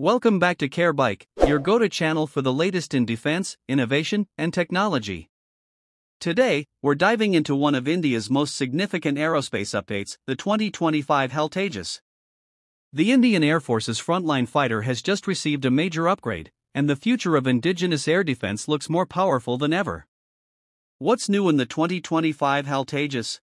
Welcome back to Care Bike, your go to channel for the latest in defense, innovation, and technology. Today, we're diving into one of India's most significant aerospace updates the 2025 HAL Tejas. The Indian Air Force's frontline fighter has just received a major upgrade, and the future of indigenous air defense looks more powerful than ever. What's new in the 2025 HAL Tejas?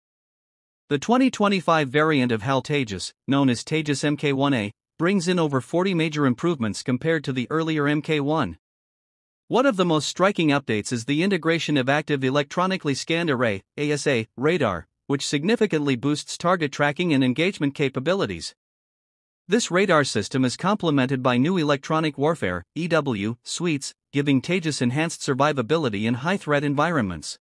The 2025 variant of HAL Tejas, known as Tejas Mk1A, brings in over 40 major improvements compared to the earlier Mk1. One of the most striking updates is the integration of Active Electronically Scanned Array AESA, radar, which significantly boosts target tracking and engagement capabilities. This radar system is complemented by new electronic warfare EW suites, giving Tejas enhanced survivability in high threat environments.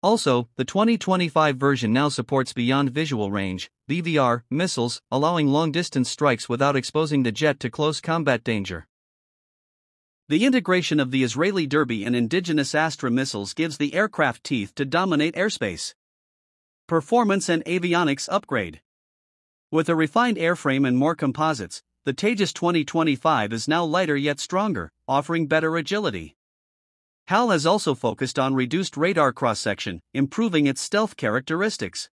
Also, the 2025 version now supports Beyond Visual Range BVR missiles, allowing long distance strikes without exposing the jet to close combat danger. The integration of the Israeli Derby and indigenous Astra missiles gives the aircraft teeth to dominate airspace. Performance and avionics upgrade. With a refined airframe and more composites, the Tejas 2025 is now lighter yet stronger, offering better agility. HAL has also focused on reduced radar cross section, improving its stealth characteristics.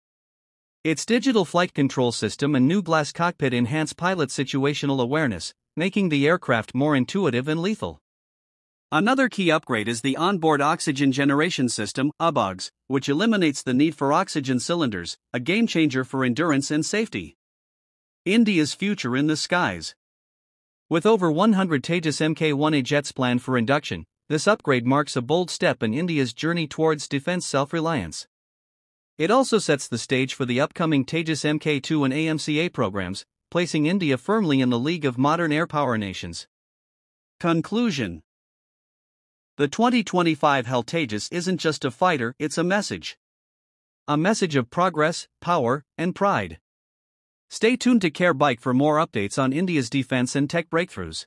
Its digital flight control system and new glass cockpit enhance pilot situational awareness, making the aircraft more intuitive and lethal. Another key upgrade is the onboard oxygen generation system, OBOGS, which eliminates the need for oxygen cylinders, a game changer for endurance and safety. India's future in the skies. With over 100 Tejas Mk1A jets planned for induction, this upgrade marks a bold step in India's journey towards defense self reliance. It also sets the stage for the upcoming Tejas Mk2 and AMCA programs, placing India firmly in the league of modern air power nations. Conclusion The 2025 HAL Tejas isn't just a fighter, it's a message. A message of progress, power, and pride. Stay tuned to Care Bike for more updates on India's defense and tech breakthroughs.